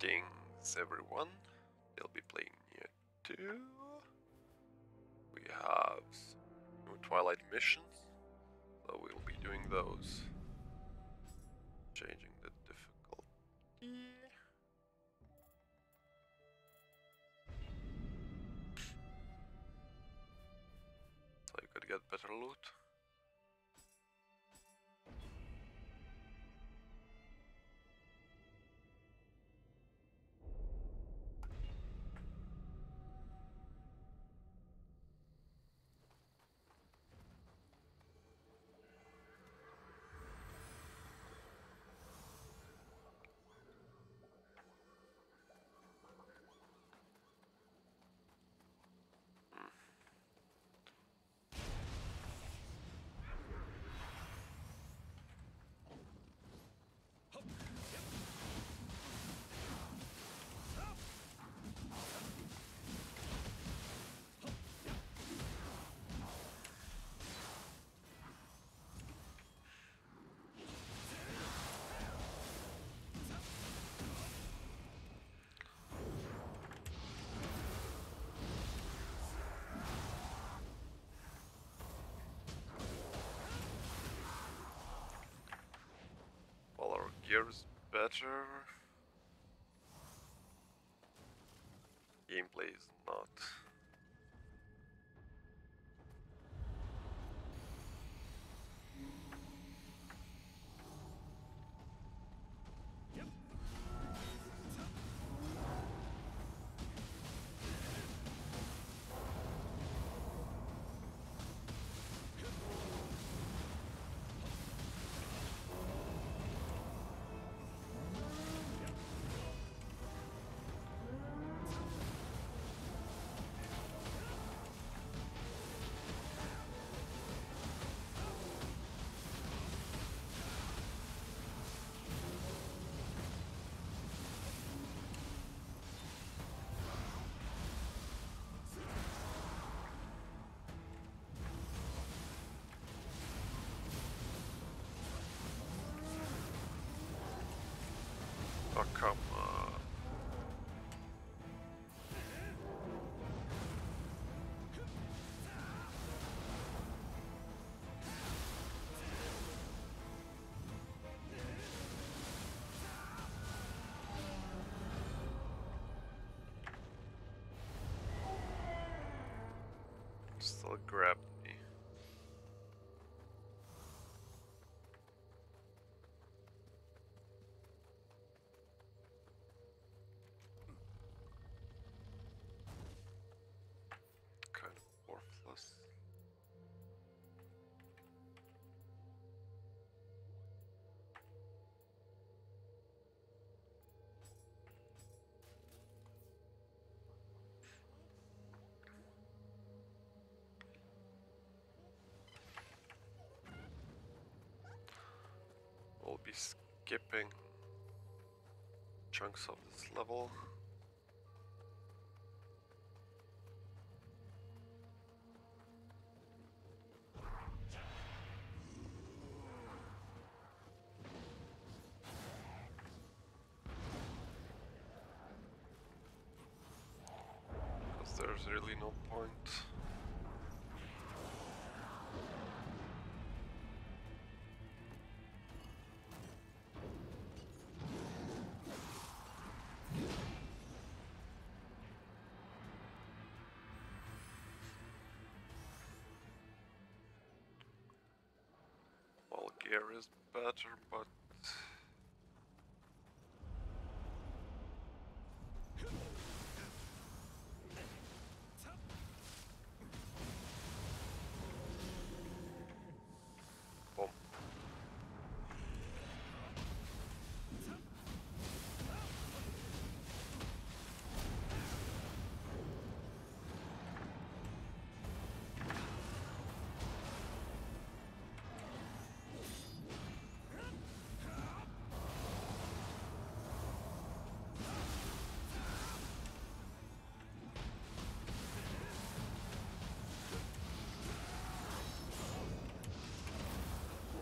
Greetings everyone, they'll be playing Nioh 2. We have new Twilight missions, so we'll be doing those. Changing the difficulty. So you could get better loot. Is better. Come on. Still grabbed be skipping chunks of this level. Because there's really no point. Gear is better, but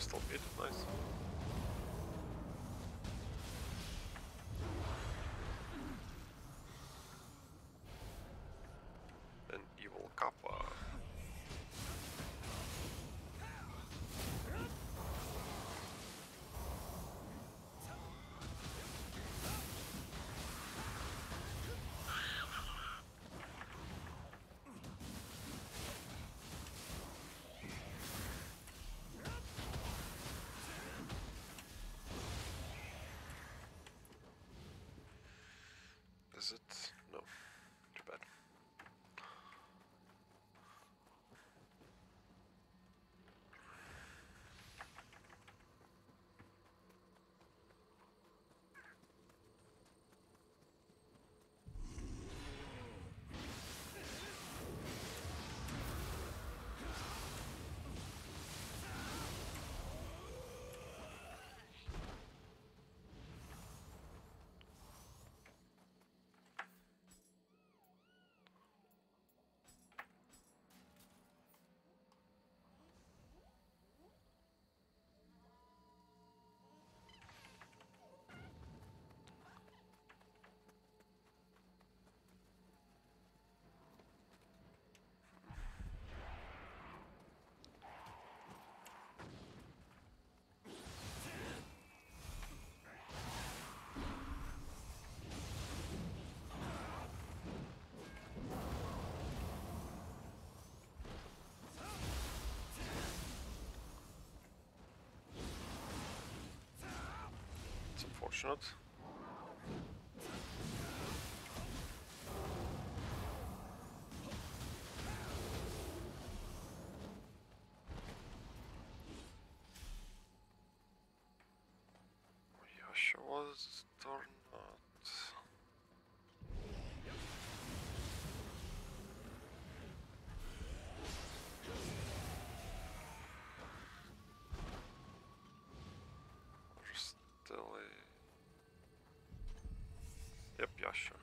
still good. Nice. An evil kappa. No. Too bad. It's unfortunate. Yasha was or not? Or still a... Yep, Yasha.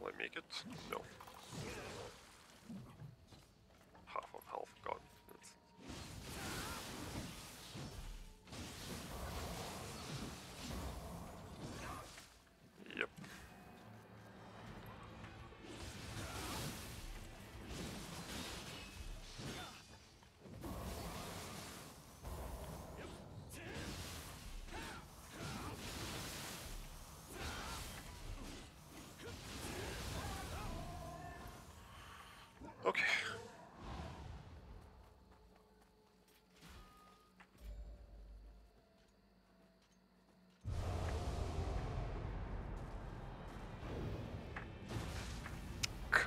Will I make it? No.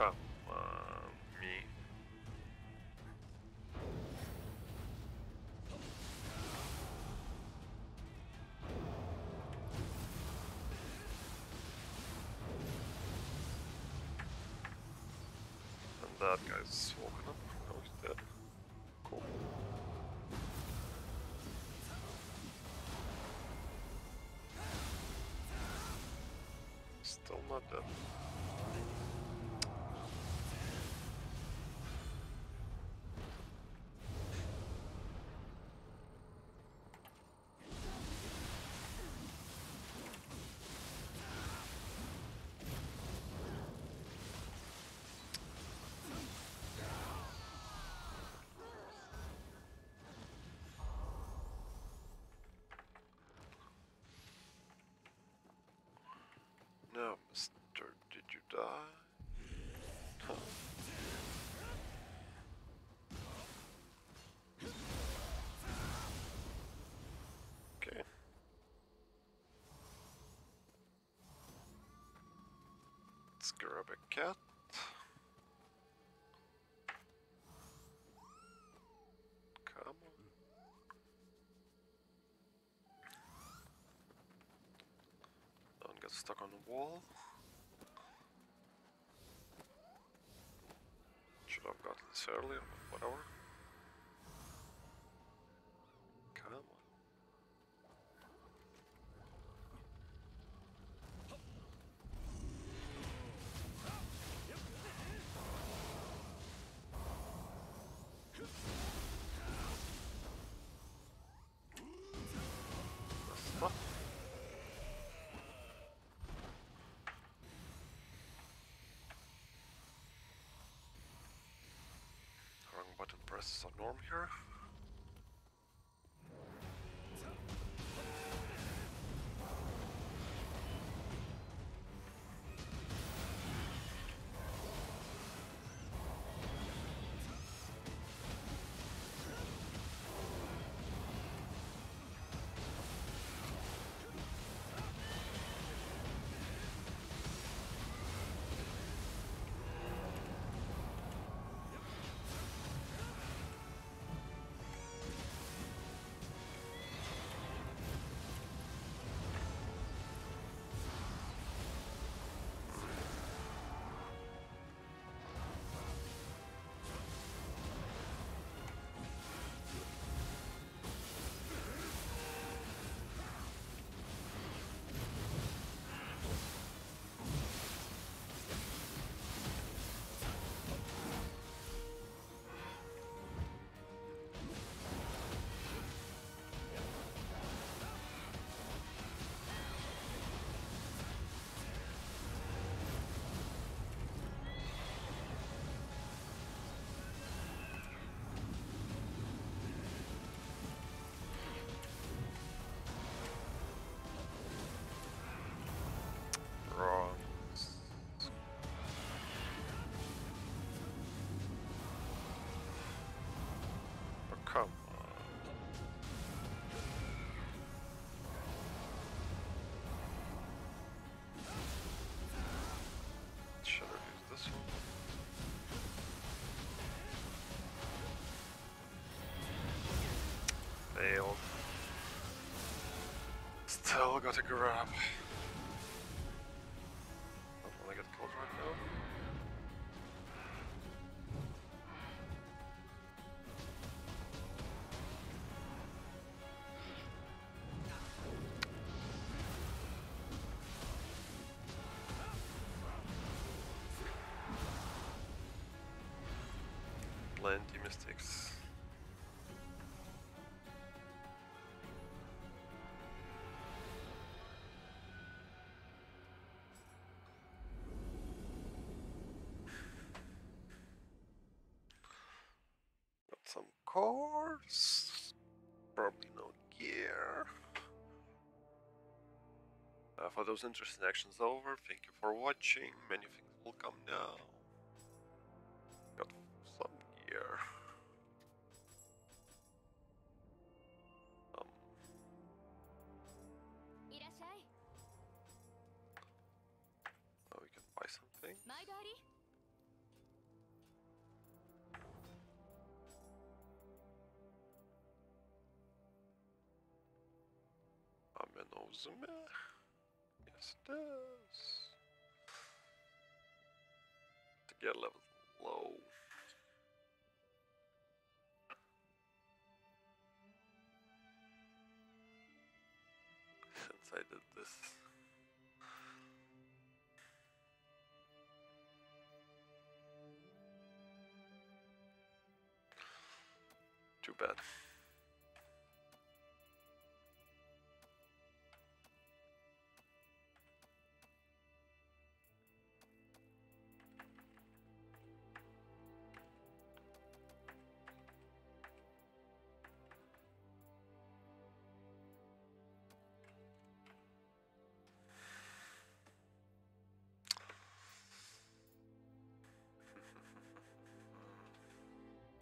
Come on, uh, me. And that guy's walking up. Now, mister, did you die? Okay. Let's grab a cat. Come on. Don't get stuck on the wall. Should have gotten this earlier, but whatever. Come on. Press on norm here. Failed. Still got a grab. Don't wanna get killed right now. Plenty mistakes. Cars. Probably no gear. Uh, for those interesting actions over, thank you for watching. Many things will come now. Got some gear. Ame-no-Uzume? Yes, it does. To get level low. Since I did this.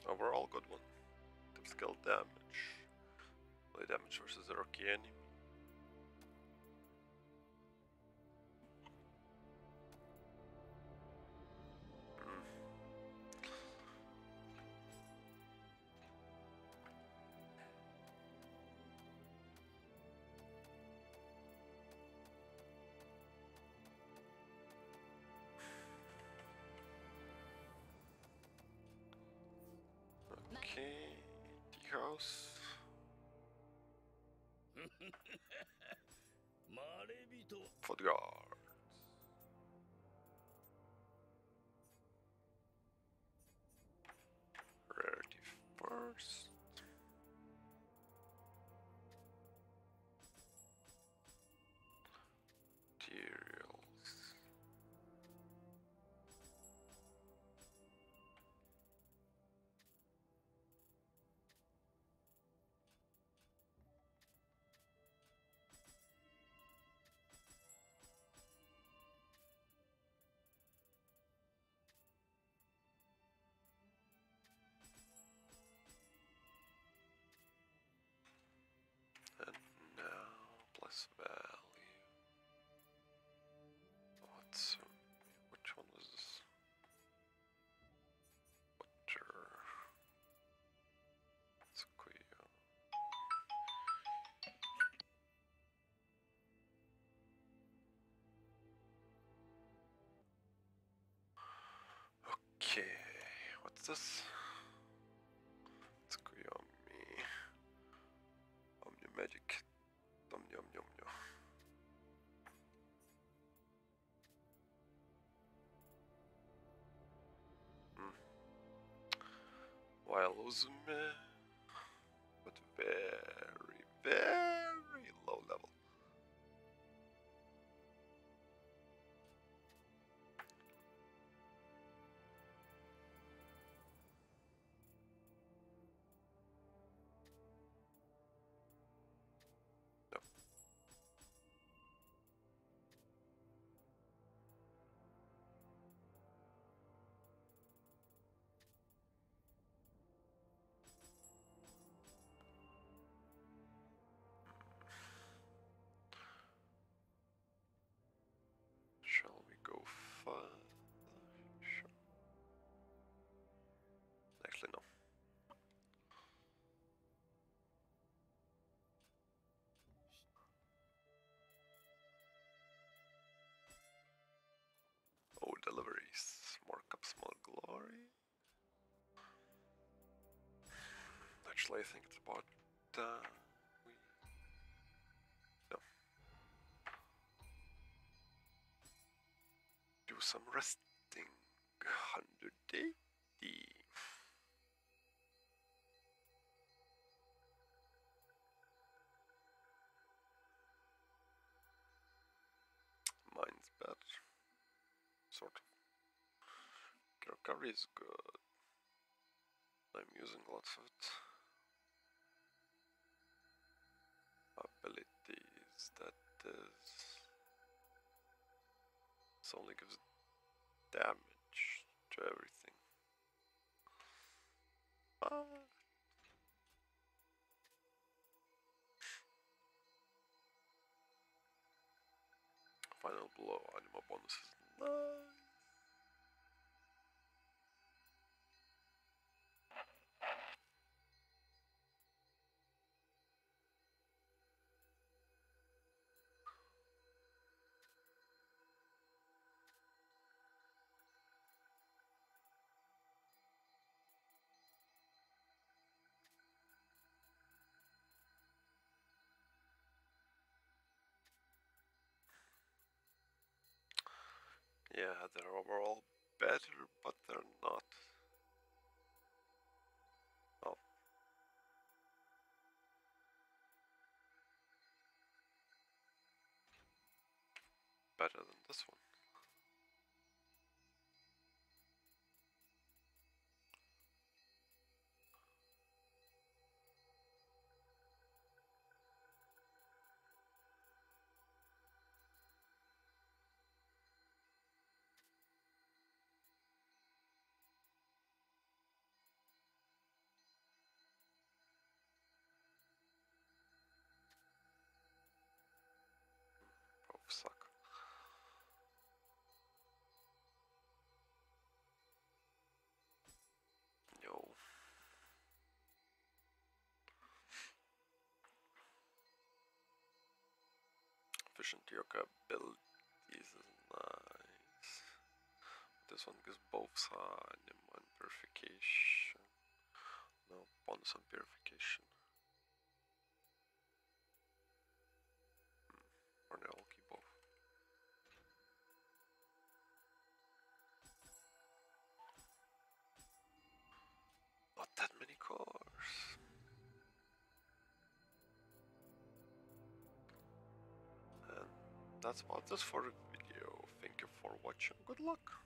Overall, good one. Top skill damage. Melee damage versus a house. まれびと For This? Koyami. Onmyo Magic. Yum yum yum. Hmm. While Uzume, but Sure. Actually, no. Oh, deliveries. More cups, more glory. Actually, I think it's about uh, some resting. 180. Mine's bad. Sort of. Kirkari is good. I'm using lots of it. Abilities, that is. This only gives damage to everything. But Yeah, they're overall better, but they're not. Oh. Better than this one. Efficient yokai abilities is nice. This one gives both anima and purification. No, bonus on purification. That's about this for the video. Thank you for watching. Good luck.